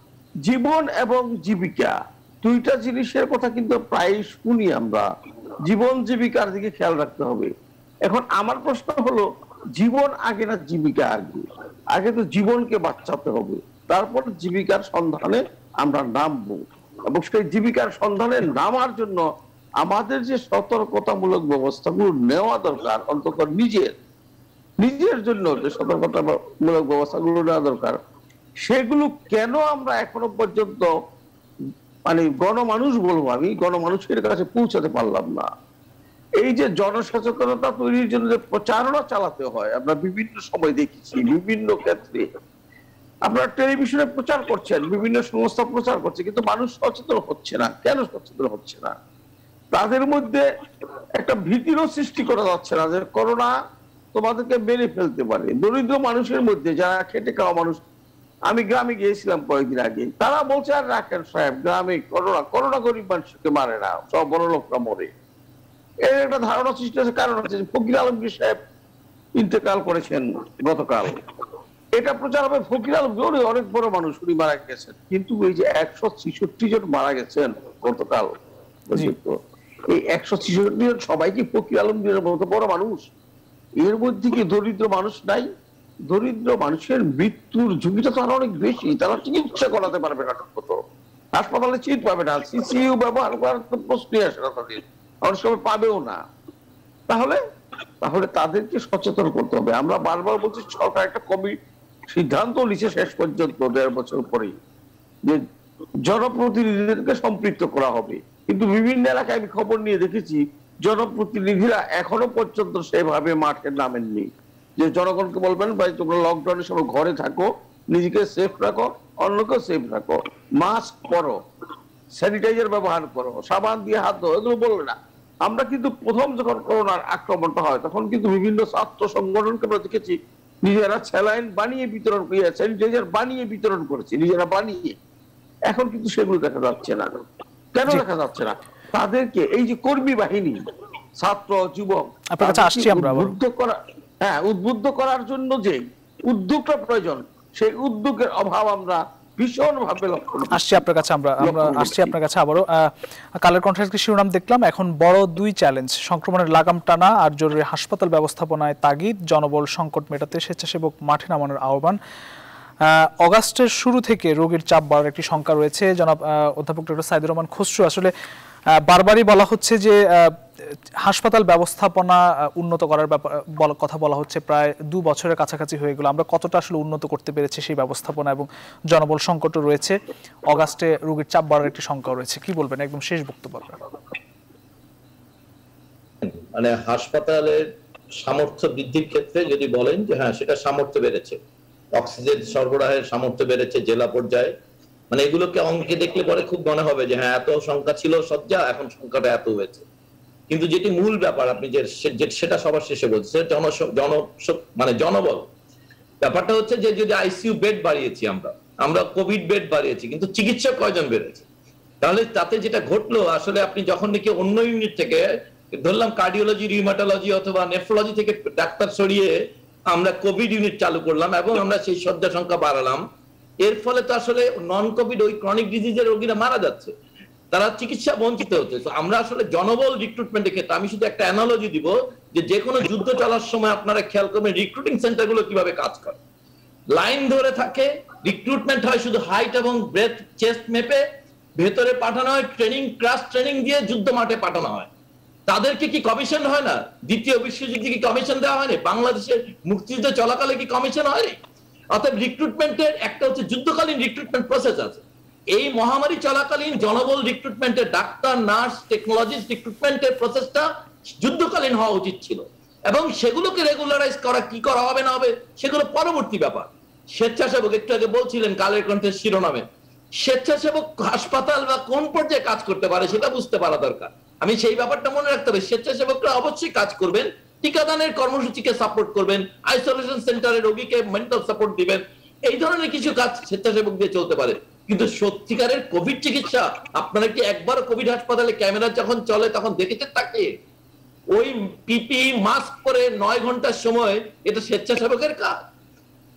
S5: জীবন এবং জীবিকা, দুইটা জিনিসের কথা কিন্তু প্রায় শুনি আমরা। জীবন, জীবিকার দিকে খেয়াল রাখতে হবে। এখন আমার প্রশ্ন হলো, জীবন আগে না জীবিকা আগে? আগে তো জীবনকে বাঁচাতে হবে। তারপর জীবিকার সন্ধানে আমরা নামবো। এবং সেই জীবিকার সন্ধানে নামার জন্য আমাদের যে সতর্কতামূলক ব্যবস্থাগুলো নেওয়া দরকার, অন্তত নিজের নিজের জন্য যে সতর্কতামূলক ব্যবস্থাগুলো নেওয়া দরকার সেগুলো কেন আমরা এখনও পর্যন্ত মানে গণমানুষ বলব আমি, গণমানুষের কাছে পৌঁছাতে পারলাম না। এই যে জনসচেতনতা তৈরির জন্য যে প্রচারণা চালাতে হয়, আমরা বিভিন্ন সময় দেখেছি, বিভিন্ন ক্ষেত্রে। আপনারা টেলিভিশনে প্রচার করছেন, বিভিন্ন সংস্থা প্রচার করছে, কিন্তু মানুষ সচেতন হচ্ছে না। কেন সচেতন হচ্ছে না? তাদের মধ্যে একটা ভীতিরও সৃষ্টি করা যাচ্ছে না যে করোনা তোমাদেরকে মেরে ফেলতে পারে। দরিদ্র মানুষের মধ্যে, যারা খেটে খাওয়া মানুষ আমি গ্রামে গিয়েছিলাম কয়েকদিন আগে। তারা বলছে আর রাখেন সাহেব গ্রামে করোনা করোনা গরিব মানুষকে মারে না সব বড় লোকরা মরে। এর একটা ধারণা সৃষ্টি হয়েছে কারণ হচ্ছে ফকির আলমগীর সাহেব ইন্তেকাল করেছেন গতকাল। এটা প্রচার হবে ফকির আলমগীর উনি অনেক বড় মানুষ উনি মারা গেছেন। কিন্তু এই যে একশো ছেষট্টি জন মারা গেছেন গতকাল? এই একশো ছেষট্টি জন সবাই কি ফকির আলমগীরের মতো বড় মানুষ? এর মধ্যে কি দরিদ্র মানুষ নাই? দরিদ্র মানুষের মৃত্যুর ঝুঁকিটা তো আরও অনেক বেশি। তারা চিকিৎসা করাতে পারবে না ঠিক মতো হাসপাতালে সিট পাবে না। সিসিইউ ব্যবহার করার তো প্রশ্নই আসে না তাদের। অনেক সময় পাবেও না। তাহলে? তাহলে তাদেরকে সচেতন করতে হবে। আমরা বারবার বলছি, সরকার একটা কমি সিদ্ধান্ত নিচ্ছে শেষ পর্যন্ত, দেড় বছর পরেই, যে জনপ্রতিনিধিদেরকে সম্পৃক্ত করা হবে। কিন্তু বিভিন্ন এলাকায় আমি খবর নিয়ে দেখেছি, জনপ্রতিনিধিরা এখনও পর্যন্ত সেভাবে মাঠে নামেননি। যে জনগণকে বলবেন ভাই তোমরা লকডাউনের সময় ঘরে থাকো নিজেকে সেফ রাখো অন্যকে সেফ রাখো। মাস্ক পরো স্যানিটাইজার ব্যবহার করো সাবান দিয়ে হাত ধো এগুলো বলবে না। আমরা কিন্তু প্রথম যখন করোনার আক্রমণটা হয় তখন কিন্তু বিভিন্ন ছাত্র সংগঠনকে আমরা দেখেছি নিজেরা স্যালাইন বানিয়ে বিতরণ করে স্যানিটাইজার বানিয়ে বিতরণ করেছে নিজেরা বানিয়ে। এখন কিন্তু সেগুলো দেখা যাচ্ছে না। কেন দেখা যাচ্ছে না? তাদেরকে এই যে কর্মী বাহিনী ছাত্র যুবক
S1: আপনার কাছে আসছি আমরা।
S5: করা হ্যাঁ উদ্বুদ্ধ করার জন্য যে উদ্যোগটা প্রয়োজন সেই উদ্যোগের অভাব আমরা ভীষণ লক্ষ্য
S1: আসছি আপনার কাছে আমরা আমরা আসছি আপনার কাছে আবারও। কালের কণ্ঠের শিরোনাম দেখলাম। এখন বড় দুই চ্যালেঞ্জ সংক্রমণের লাগাম টানা আর জরুরি হাসপাতাল ব্যবস্থাপনায় তাগিদ জনবল সংকট মেটাতে স্বেচ্ছাসেবক মাঠে নামানোর আহ্বান। আহ, অগাস্টের শুরু থেকে রোগীর চাপ বাড়ার একটি শঙ্কা রয়েছে। জনাব অধ্যাপক ডক্টর সাইদুর রহমান খসরু আসলে বারবারই বলা হচ্ছে যে হাসপাতাল ব্যবস্থাপনা উন্নত করার ব্যাপার কথা বলা হচ্ছে প্রায় দু বছরের কাছাকাছি হয়ে গেল। আমরা কতটা আসলে উন্নত করতে পেরেছি সেই ব্যবস্থাপনা এবং জনবল সংকটও রয়েছে। অগাস্টে রোগীর চাপ বাড়ার একটি সংখ্যা রয়েছে। কি বলবেন একদম শেষ বক্তব্য।
S2: মানে হাসপাতালের সামর্থ্য বৃদ্ধির ক্ষেত্রে যদি বলেন যে হ্যাঁ সেটা সামর্থ্য বেড়েছে। অক্সিজেন সরবরাহের সামর্থ্য বেড়েছে জেলা পর্যায়ে। মানে এগুলোকে অঙ্কে দেখলে পরে খুব মনে হবে যে হ্যাঁ এত সংখ্যা ছিল সজ্জা, এখন সংখ্যাটা এত হয়েছে। কিন্তু যেটি মূল ব্যাপার, আপনি যে সেটা সবার শেষে বলছেন জন জন মানে জনবল। ব্যাপারটা হচ্ছে যে, যদি আইসিইউ বেড বাড়িয়েছি আমরা আমরা কোভিড বেড বাড়িয়েছি, কিন্তু চিকিৎসক কয়জন বেড়েছে? তাহলে তাতে যেটা ঘটলো, আসলে আপনি যখন নাকি অন্য ইউনিট থেকে, ধরলাম কার্ডিওলজি রিউমাটোলজি অথবা নেফ্রোলজি থেকে ডাক্তার সরিয়ে আমরা কোভিড ইউনিট চালু করলাম এবং আমরা সেই শয্যা সংখ্যা বাড়ালাম এর ফলে তো আসলে নন কোভিড ওই ক্রনিক ডিজিজের রোগীরা মারা যাচ্ছে। তারা চিকিৎসা বঞ্চিত হচ্ছে। তো আমরা আসলে জনবল রিক্রুটমেন্টের ক্ষেত্রে আমি শুধু একটা অ্যানালজি দিব যে যে কোনো যুদ্ধ চলার সময় আপনারা খেয়াল করবেন রিক্রুটিং সেন্টারগুলো কীভাবে কাজ করে। লাইন ধরে থাকে রিক্রুটমেন্ট হয় শুধু হাইট এবং ব্রেথ চেস্ট মেপে ভেতরে পাঠানো হয় ট্রেনিং ক্রাস ট্রেনিং দিয়ে যুদ্ধ মাঠে পাঠানো হয়। তাদেরকে কি কমিশন হয় না? দ্বিতীয় বিশ্বযুদ্ধে কি কমিশন দেওয়া হয়নি? বাংলাদেশের মুক্তিযুদ্ধ চলাকালে কি কমিশন হয়নি? অর্থাৎ রিক্রুটমেন্টের একটা হচ্ছে যুদ্ধকালীন রিক্রুটমেন্ট প্রসেস আছে। এই মহামারী চলাকালীন জনবল রিক্রুটমেন্টের ডাক্তার, নার্স টেকনোলজিস্ট রিক্রুটমেন্টের প্রসেসটা যুদ্ধকালীন হওয়া উচিত ছিল। এবং সেগুলোকে রেগুলারাইজ করা, কি করা হবে না হবে, সেগুলো পরবর্তী ব্যাপার। স্বেচ্ছাসেবক, একটু আগে বলছিলেন কালের কণ্ঠের শিরোনামে। স্বেচ্ছাসেবক হাসপাতাল বা কোন পর্যায়ে কাজ করতে পারে সেটা বুঝতে পারা দরকার। আমি সেই ব্যাপারটা মনে রাখতে হবে। স্বেচ্ছাসেবকরা অবশ্যই কাজ করবেন টিকাদানের কর্মসূচিকে সাপোর্ট করবেন আইসোলেশন সেন্টারে রোগীকে মেন্টাল সাপোর্ট দিবেন, এই ধরনের কিছু কাজ স্বেচ্ছাসেবক দিয়ে চলতে পারে। কিন্তু সত্যিকারের কোভিড চিকিৎসা, আপনারা কি একবার কোভিড হাসপাতালে ক্যামেরা যখন চলে, তখন দেখেছেন তাকে? ওই পিপি মাস্ক পরে নয় ঘণ্টার সময় এটা স্বেচ্ছাসেবকের কাজ।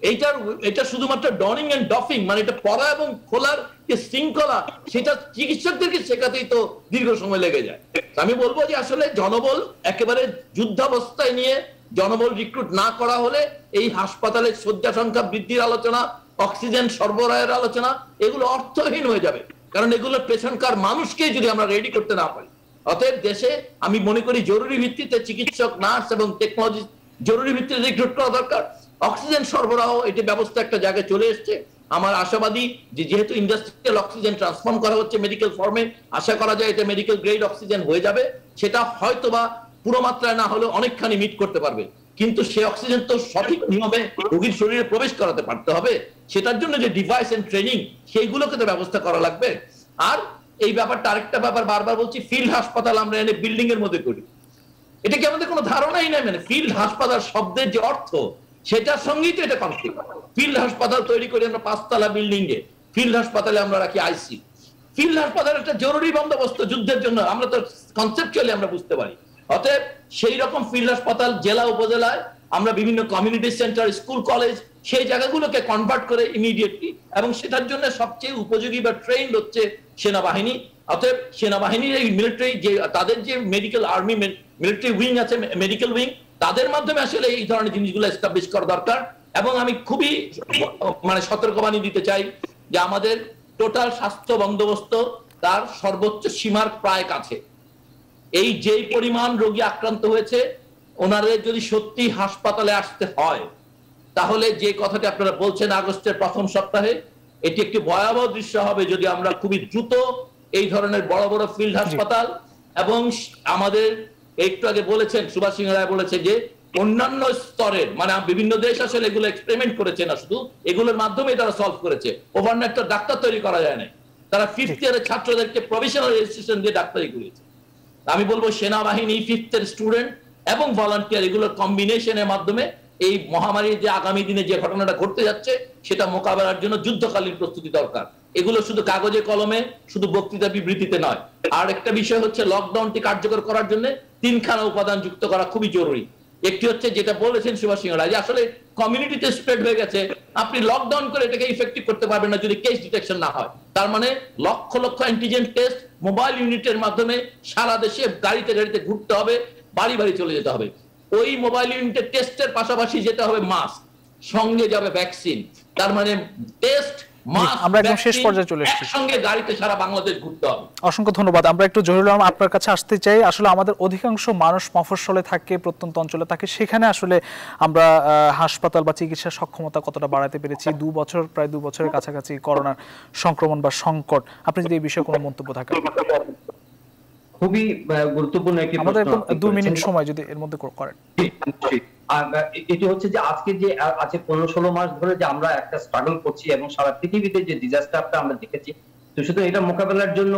S2: এইটার, এটা শুধুমাত্র ডনিং এন্ড ডফিং মানে এটা পড়া এবং খোলার যে শৃঙ্খলা, সেটা চিকিৎসকদেরকে শেখাতেই তো দীর্ঘ সময় লেগে যায়। আমি বলব যে আসলে জনবল একেবারে যুদ্ধাবস্থায় নিয়ে জনবল রিক্রুট না করা হলে এই হাসপাতালের শয্যা সংখ্যা বৃদ্ধির আলোচনা, অক্সিজেন সরবরাহের আলোচনা, এগুলো অর্থহীন হয়ে যাবে। কারণ এগুলো পেছনকার মানুষকে যদি আমরা রেডি করতে না পারি। অতএব দেশে আমি মনে করি জরুরি ভিত্তিতে চিকিৎসক, নার্স এবং টেকনোলজি জরুরি ভিত্তিতে রিক্রুট করা দরকার। অক্সিজেন সরবরাহ, এটি ব্যবস্থা একটা জায়গায় চলে এসছে। আমার আশাবাদী যে যেহেতু ইন্ডাস্ট্রিয়াল অক্সিজেন ট্রান্সফর্ম করা হচ্ছে মেডিকেল ফর্মে আশা করা যায় এটা মেডিকেল গ্রেড অক্সিজেন হয়ে যাবে। সেটা হয়তোবা পুরো মাত্রায় না হলেও অনেকখানি মিট করতে পারবে। কিন্তু সে অক্সিজেন তো সঠিক নিয়মে রোগীর শরীরে প্রবেশ করাতে পারতে হবে। সেটার জন্য যে ডিভাইস এন্ড ট্রেনিং সেইগুলোকে তো ব্যবস্থা করা লাগবে। আর এই ব্যাপারটা আরেকটা ব্যাপার বারবার বলছি ফিল্ড হাসপাতাল আমরা এনে বিল্ডিং এর মধ্যে করি। এটা কি আমাদের কোনো ধারণাই নাই মানে ফিল্ড হাসপাতাল শব্দের যে অর্থ সেটার সঙ্গেই তো এটা কনফ্লিক্ট ফিল্ড হাসপাতাল তৈরি করি আমরা পাঁচতলা বিল্ডিং এ। ফিল্ড হাসপাতালে আমরা রাখি আইসি ফিল্ড হাসপাতাল একটা জরুরি বন্দোবস্ত যুদ্ধের জন্য, আমরা তো কনসেপচুয়ালি আমরা বুঝতে পারি। অতএব সেই রকম ফিল্ড হাসপাতাল জেলা উপজেলায় আমরা বিভিন্ন কমিউনিটি সেন্টার স্কুল কলেজ সেই জায়গাগুলোকে কনভার্ট করে ইমিডিয়েটলি এবং সেটার জন্য সবচেয়ে উপযোগী বা ট্রেন্ড হচ্ছে সেনাবাহিনী। অতএব সেনাবাহিনীর এই মিলিটারি যে, তাদের যে মেডিকেল আর্মি মিলিটারি উইং আছে মেডিকেল উইং তাদের মাধ্যমে আসলে এই ধরনের জিনিসগুলো এস্টাবলিশ করা দরকার। এবং আমি খুবই মানে সতর্কবাণী দিতে চাই যে আমাদের টোটাল স্বাস্থ্য বন্দোবস্ত তার সর্বোচ্চ সীমার প্রায় কাছে। এই যে পরিমাণ রোগী আক্রান্ত হয়েছে ওনাদের যদি সত্যি হাসপাতালে আসতে হয় তাহলে যে কথাটি আপনারা বলছেন আগস্টের প্রথম সপ্তাহে এটি একটি ভয়াবহ দৃশ্য হবে যদি আমরা খুবই দ্রুত এই ধরনের বড় বড় ফিল্ড হাসপাতাল এবং আমাদের একটু আগে বলেছেন, সুভাষ সিং রায় বলেছে যে, অন্যান্য স্তরের মানে বিভিন্ন দেশ আসলে এগুলো এক্সপেরিমেন্ট করেছে না শুধু, এগুলোর মাধ্যমে তারা সলভ করেছে। ওভারনাইট তো ডাক্তার তৈরি করা যায় না তারা ফিফথ ইয়ারের ছাত্রদেরকে প্রফেশনাল রেজিস্ট্রেশন দিয়ে ডাক্তারি করেছে আমি বলব, সেনাবাহিনী ফিফথের স্টুডেন্ট এবং ভলান্টিয়ার এগুলোর কম্বিনেশনের মাধ্যমে এই মহামারীর যে আগামী দিনে যে ঘটনাটা ঘটতে যাচ্ছে সেটা মোকাবেলার জন্য যুদ্ধকালীন প্রস্তুতি দরকার। এগুলো শুধু কাগজে কলমে, শুধু বক্তৃতা বিবৃতিতে নয়। আর একটা বিষয় হচ্ছে লকডাউনটি কার্যকর করার জন্য তিনখানা উপাদান যুক্ত করা খুবই জরুরি। একটি হচ্ছে যেটা বলেছেন সুভাষ সিং রায় যে আসলে কমিউনিটিতে স্প্রেড হয়ে গেছে। আপনি লকডাউন করে এটাকে ইফেক্টিভ করতে পারবেন না যদি কেস ডিটেকশন না হয়। তার মানে lakh lakh antigen test mobile ইউনিটের মাধ্যমে সারা দেশে গাড়িতে গাড়িতে ঘুরতে হবে, বাড়ি বাড়ি চলে যেতে হবে। ওই মোবাইল ইউনিটের টেস্টের পাশাপাশি যেতে হবে মাস্ক সঙ্গে যাবে ভ্যাকসিন তার মানে টেস্ট
S1: আমরা একদম শেষ পর্যায়ে চলে এসেছি।
S2: সঙ্গে গাড়িতে সারা বাংলাদেশ ঘুরতে হবে।
S1: অসংখ্য ধন্যবাদ। আমরা একটু জহিরুল আলম আপনার কাছে আসতে চাই। আসলে আমাদের অধিকাংশ মানুষ মফস্বলে থাকে প্রত্যন্ত অঞ্চলে থাকে। সেখানে আসলে আমরা হাসপাতাল বা চিকিৎসা সক্ষমতা কতটা বাড়াতে পেরেছি? দু বছর প্রায় দু বছরের কাছাকাছি করোনার সংক্রমণ বা সংকট। আপনি যদি এই বিষয়ে কোনো মন্তব্য থাকে
S4: খুবই গুরুত্বপূর্ণ একটি
S1: আমাদের দু মিনিট সময় যদি এর মধ্যে করেন।
S4: এটি হচ্ছে যে আজকে যে আজকে পনেরো ষোলো মাস ধরে যে আমরা একটা স্ট্রাগল করছি এবং সারা পৃথিবীতে যে ডিজাস্টারটা আমরা দেখেছি তো শুধু এটা মোকাবেলার জন্য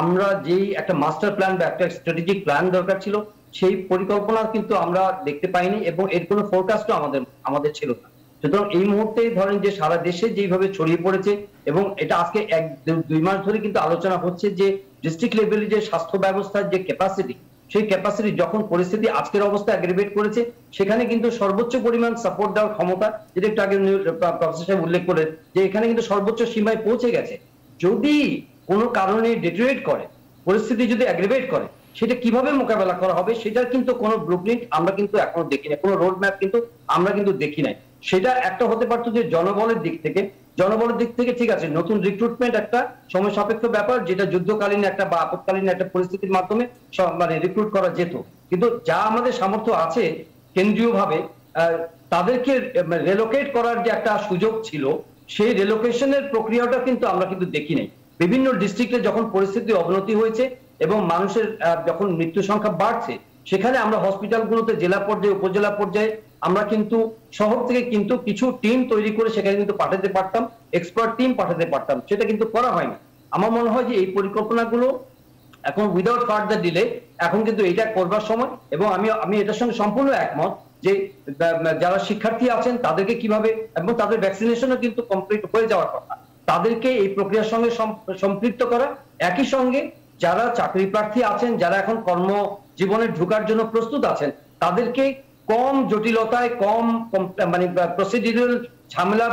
S4: আমরা যেই একটা মাস্টার প্ল্যান বা একটা স্ট্র্যাটেজিক প্ল্যান দরকার ছিল সেই পরিকল্পনা কিন্তু আমরা দেখতে পাইনি এবং এর কোনো ফোরকাস্টও আমাদের আমাদের ছিল না। সুতরাং এই মুহূর্তে ধরেন যে সারা দেশে যেভাবে ছড়িয়ে পড়েছে এবং এটা আজকে এক দুই মাস ধরে কিন্তু আলোচনা হচ্ছে যে ডিস্ট্রিক্ট লেভেলে যে স্বাস্থ্য ব্যবস্থার যে ক্যাপাসিটি সেই ক্যাপাসিটি যখন পরিস্থিতি আজকের অবস্থা অ্যাগ্রিভেট করেছে, সেখানে কিন্তু সর্বোচ্চ পরিমাণ সাপোর্ট দেওয়ার ক্ষমতা, যেটা একটু আগে প্রফেসর সাহেব উল্লেখ করে যে এখানে কিন্তু সর্বোচ্চ সীমায় পৌঁছে গেছে। যদি কোনো কারণে ডেটোরেট করে, পরিস্থিতি যদি অ্যাগ্রিভেট করে, সেটা কীভাবে মোকাবেলা করা হবে, সেটার কিন্তু কোনো ব্লুপ্রিন্ট আমরা কিন্তু এখনও দেখি না কোনো রোড ম্যাপ কিন্তু আমরা কিন্তু দেখি নাই। সেটা একটা হতে পারতো যে জনবলের দিক থেকে জনবলের দিক থেকে ঠিক আছে, নতুন রিক্রুটমেন্ট একটা সময় সাপেক্ষ ব্যাপার যেটা যুদ্ধকালীন একটা বা আপৎকালীন একটা পরিস্থিতির মাধ্যমে মানে রিক্রুট করা যেত। কিন্তু যা আমাদের সামর্থ্য আছে কেন্দ্রীয়ভাবে তাদেরকে রেলোকেট করার যে একটা সুযোগ ছিল, সেই রেলোকেশনের প্রক্রিয়াটা কিন্তু আমরা কিন্তু দেখি নাই বিভিন্ন ডিস্ট্রিক্টে যখন পরিস্থিতি অবনতি হয়েছে এবং মানুষের যখন মৃত্যু সংখ্যা বাড়ছে, সেখানে আমরা হসপিটালগুলোতে জেলা পর্যায়ে, উপজেলা পর্যায়ে আমরা কিন্তু শহর থেকে কিন্তু কিছু টিম তৈরি করে সেখানে কিন্তু পাঠাতে পারতাম এক্সপার্ট টিম পাঠাতে পারতাম, সেটা কিন্তু করা হয়নি। আমার মনে হয় যে এই পরিকল্পনাগুলো এখন উইদাউট ফার্দার ডিলে এখন কিন্তু এটা করবার সময় এবং আমি আমি এটার সঙ্গে সম্পূর্ণ একমত যে যারা শিক্ষার্থী আছেন তাদেরকে কীভাবে এবং তাদের ভ্যাকসিনেশনও কিন্তু কমপ্লিট হয়ে যাওয়ার কথা। তাদেরকে এই প্রক্রিয়ার সঙ্গে সম্পৃক্ত করা। একই সঙ্গে যারা চাকরি প্রার্থী আছেন, যারা এখন কর্ম জীবনে ঢোকার জন্য প্রস্তুত আছেন, তাদেরকে কম জটিলতায় কম মানে প্রসিডিউরাল ঝামেলা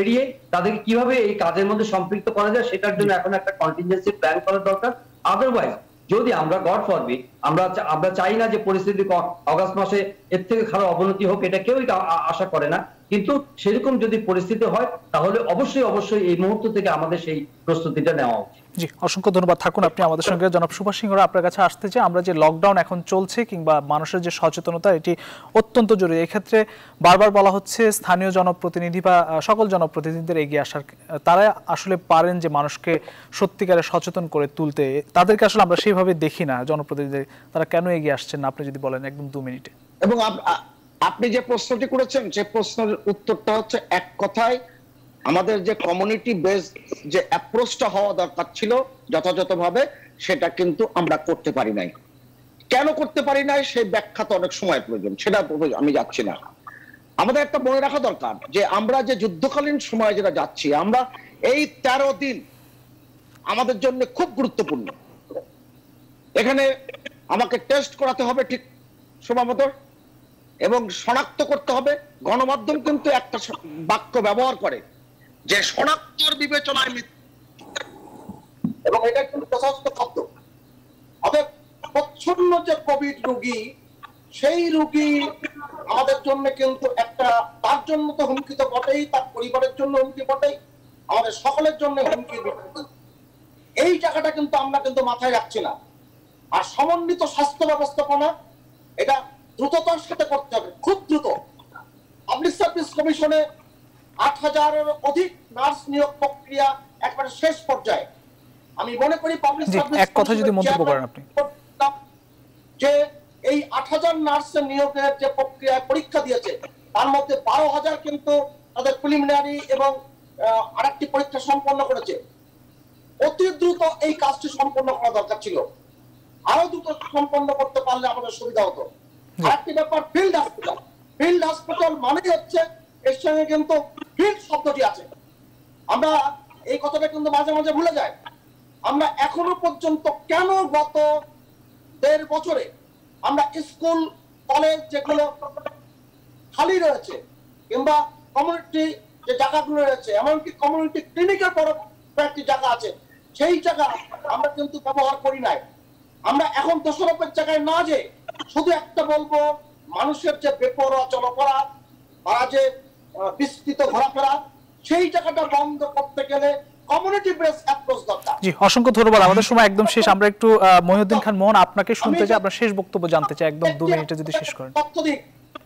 S4: এড়িয়ে তাদেরকে কীভাবে এই কাজের মধ্যে সম্পৃক্ত করা যায় সেটার জন্য এখন একটা কন্টিনজেন্সি প্ল্যান করা দরকার। আদারওয়াইজ যদি আমরা গড ফরবি আমরা আমরা চাই না যে পরিস্থিতি অগাস্ট মাসে এর থেকে খারাপ অবনতি হোক এটা কেউই আশা করে না। কিন্তু সেরকম যদি পরিস্থিতি হয় তাহলে অবশ্যই অবশ্যই এই মুহূর্ত থেকে আমাদের সেই প্রস্তুতিটা নেওয়া উচিত।
S1: জি অসংখ্য ধন্যবাদ। থাকুন আপনি আমাদের সঙ্গে। জনাব সুভাষ সিংহরা আপনার কাছে আসতে চাই আমরা যে লকডাউন এখন চলছে কিংবা মানুষের যে সচেতনতা এটি অত্যন্ত জরুরি। এক্ষেত্রে বারবার বলা হচ্ছে স্থানীয় জনপ্রতিনিধি বা সকল জনপ্রতিনিধিদের এগিয়ে আসার তারা আসলে পারেন যে মানুষকে সত্যিকারে সচেতন করে তুলতে। তাদেরকে আসলে আমরা সেইভাবে দেখি না জনপ্রতিনিধি তারা কেন এগিয়ে আসছেন না? আপনি যদি বলেন একদম দু মিনিটে।
S3: এবং আপনি যে প্রশ্নটি করেছেন, সে প্রশ্নের উত্তরটা হচ্ছে এক কথায়, আমাদের যে কমিউনিটি বেস যে অ্যাপ্রোচটা হওয়া দরকার ছিল যথাযথভাবে, সেটা কিন্তু আমরা করতে পারি নাই। কেন করতে পারি নাই? সেই ব্যাখ্যা তো অনেক সময় প্রয়োজন, সেটা আমি যাচ্ছি না। আমাদের একটা মনে রাখা দরকার যে আমরা যে যুদ্ধকালীন সময়ে যেটা যাচ্ছি, আমরা এই তেরো দিন আমাদের জন্য খুব গুরুত্বপূর্ণ। এখানে আমাকে টেস্ট করাতে হবে ঠিক সময় মতো। এবং শনাক্ত করতে হবে। গণমাধ্যম কিন্তু একটা বাক্য ব্যবহার করে যে শনাক্তর বিবেচনায় এবং এটা কিন্তু প্রশস্ত শব্দ। প্রচ্ছন্ন যে কোভিড সেই আমাদের জন্য কিন্তু একটা, তার জন্য তো হুমকি তো বটেই, তার পরিবারের জন্য হুমকি বটেই, আমাদের সকলের জন্য হুমকি এই জায়গাটা কিন্তু আমরা কিন্তু মাথায় রাখছি না। আর সমন্বিত স্বাস্থ্য ব্যবস্থাপনা, এটা দ্রুততার সাথে করতে হবে খুব দ্রুত। পাবলিক সার্ভিস কমিশনে আট হাজারের অধিক নার্স নিয়োগ প্রক্রিয়া একবারে শেষ পর্যায়ে। আমি মনে করি পাবলিক সার্ভিস
S1: এক কথা যদি মন্তব্য করেন আপনি।
S3: যে এই আট হাজার নার্সের নিয়োগের যে প্রক্রিয়ায় পরীক্ষা দিয়েছে তার মধ্যে বারো হাজার কিন্তু তাদের প্রিলিমিনারি এবং আরেকটি পরীক্ষা সম্পন্ন করেছে। অতি দ্রুত এই কাজটি সম্পন্ন করা দরকার ছিল। আরও দ্রুত সম্পন্ন করতে পারলে আমাদের সুবিধা হতো। আরেকটি ব্যাপার ফিল্ড ফিল্ড মানেই হচ্ছে, এর সঙ্গে কিন্তু ফিল্ড শব্দটি আছে। আমরা এই কথাটা কিন্তু মাঝে মাঝে ভুলে যাই। আমরা এখনও পর্যন্ত কেন গত দেড় বছরে আমরা স্কুল, কলেজ যেগুলো খালি রয়েছে, কিংবা কমিউনিটি যে জায়গাগুলো রয়েছে, এমনকি কমিউনিটি ক্লিনিকের বড় কয়েকটি জায়গা আছে, সেই জায়গা আমরা কিন্তু ব্যবহার করি নাই। আমরা এখন দোষারোপের জায়গায় না যে শুধু একটা বলব মানুষের যে বেপরোয়া চলাফেরা তারা যে বিস্তৃত ঘোরাফেরা সেই জায়গাটা বন্ধ করতে গেলে কমিউনিটি বেস অ্যাপ্রোচ দরকার।
S1: জি অসংখ্য ধন্যবাদ। আমাদের সময় একদম শেষ। আমরা একটু মহিউদ্দিন খান মোহন আপনাকে শুনতে চাই আপনার শেষ বক্তব্য জানতে চাই একদম দু মিনিটে যদি শেষ করেন।
S3: তথ্য দিক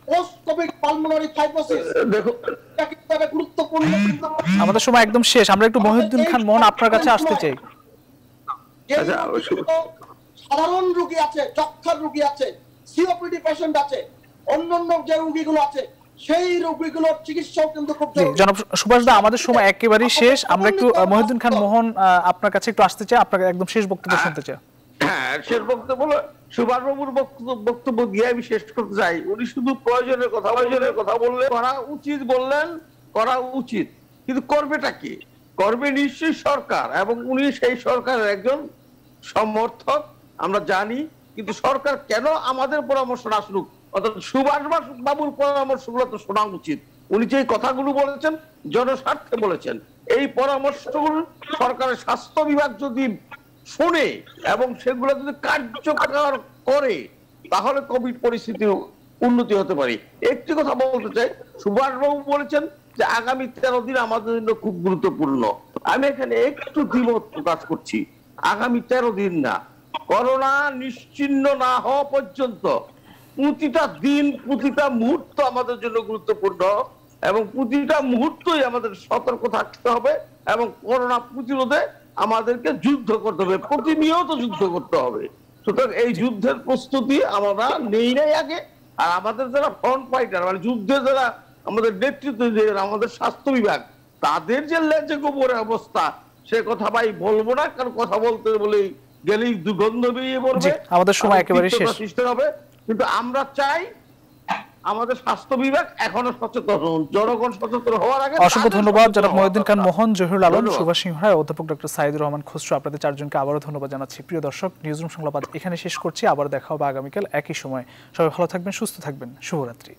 S3: পোস্ট কোভিড পালমোনারি ফাইব্রোসিস
S5: দেখো
S3: একটা গুরুত্বপূর্ণ
S1: আমাদের সময় একদম শেষ। আমরা একটু মহিউদ্দিন খান মোহন আপনার কাছে আসতে চাই।
S5: আচ্ছা,
S3: সাধারণ রোগী আছে যক্ষার রোগী আছে সিওপিডি পেশেন্ট আছে অন্যান্য যে রোগীগুলো আছে সেই রোগীগুলোর চিকিৎসাও কিন্তু খুব
S1: জি
S3: জরুরি।
S1: জনাব সুভাষ দা আমাদের সময় একেবারেই শেষ। আমরা একটু মহিউদ্দিন খান মোহন আপনার কাছে একটু আসতে চাই আপনার একদম শেষ বক্তব্য শুনতে চাই।
S5: হ্যাঁ শেষ বক্তব্য হলো সুভাষবাবুর বক্তব্য বক্তব্য দিয়ে আমি শেষ করতে চাই। উনি শুধু প্রয়োজনের কথা প্রয়োজনের কথা বললেন। করা উচিত বললেন করা উচিত। কিন্তু করবেটা কি? করবে নিশ্চয়ই সরকার এবং উনি সেই সরকারের একজন সমর্থক। আমরা জানি, কিন্তু সরকার কেন আমাদের পরামর্শ না শুনুক? অর্থাৎ সুভাষ বাবুর পরামর্শগুলো তো শোনা উচিত। উনি যে কথাগুলো বলেছেন, জনস্বার্থে বলেছেন। এই পরামর্শগুলো সরকারের স্বাস্থ্য বিভাগ যদি শুনে এবং সেগুলো যদি কার্যকর করে, তাহলে কোভিড পরিস্থিতি উন্নতি হতে পারে। একটি কথা বলতে চাই, সুভাষবাবু বলেছেন যে আগামী তেরো দিন আমাদের জন্য খুব গুরুত্বপূর্ণ। আমি এখানে একটু দ্বিমত প্রকাশ করছি। আগামী তেরো দিন না করোনা নিশ্চিন্ন না হওয়া পর্যন্ত প্রতিটা দিন, প্রতিটা মুহূর্ত আমাদের জন্য গুরুত্বপূর্ণ এবং প্রতিটা মুহূর্তই আমাদের সতর্ক থাকতে হবে এবং করোনা প্রতিরোধে আমাদেরকে যুদ্ধ করতে হবে, প্রতিনিয়ত যুদ্ধ করতে হবে। সুতরাং এই যুদ্ধের প্রস্তুতি আমরা নেই নাই আগে। আর আমাদের যারা ফ্রন্ট ফাইটার মানে যুদ্ধে যারা আমাদের নেতৃত্ব আমাদের স্বাস্থ্য বিভাগ, তাদের যে লেজে গোবরে অবস্থা, সে কথা ভাই বলব না, কারণ কথা বলতে বলে গেলেই দুর্গন্ধ বেরিয়ে পড়বে।
S1: আমাদের সময়
S5: একেবারে
S1: শেষ।
S5: সৃষ্টি হবে। কিন্তু আমরা চাই আমাদের স্বাস্থ্য বিভাগ এখনও সচেতন জনগণ সচেতন হওয়ার আগে
S1: অসংখ্য ধন্যবাদ জনাব মহিউদ্দিন খান মোহন জহিরুল আলম। সুভাষ সিংহ অধ্যাপক ডক্টর সাইদুর রহমান খসরু আপনাদের চারজনকে আবারও ধন্যবাদ জানাচ্ছি। প্রিয় দর্শক নিউজরুম সংলাপ আজ এখানে শেষ করছি। আবার দেখা হবে আগামীকাল একই সময়। সবাই ভালো থাকবেন সুস্থ থাকবেন। শুভরাত্রি।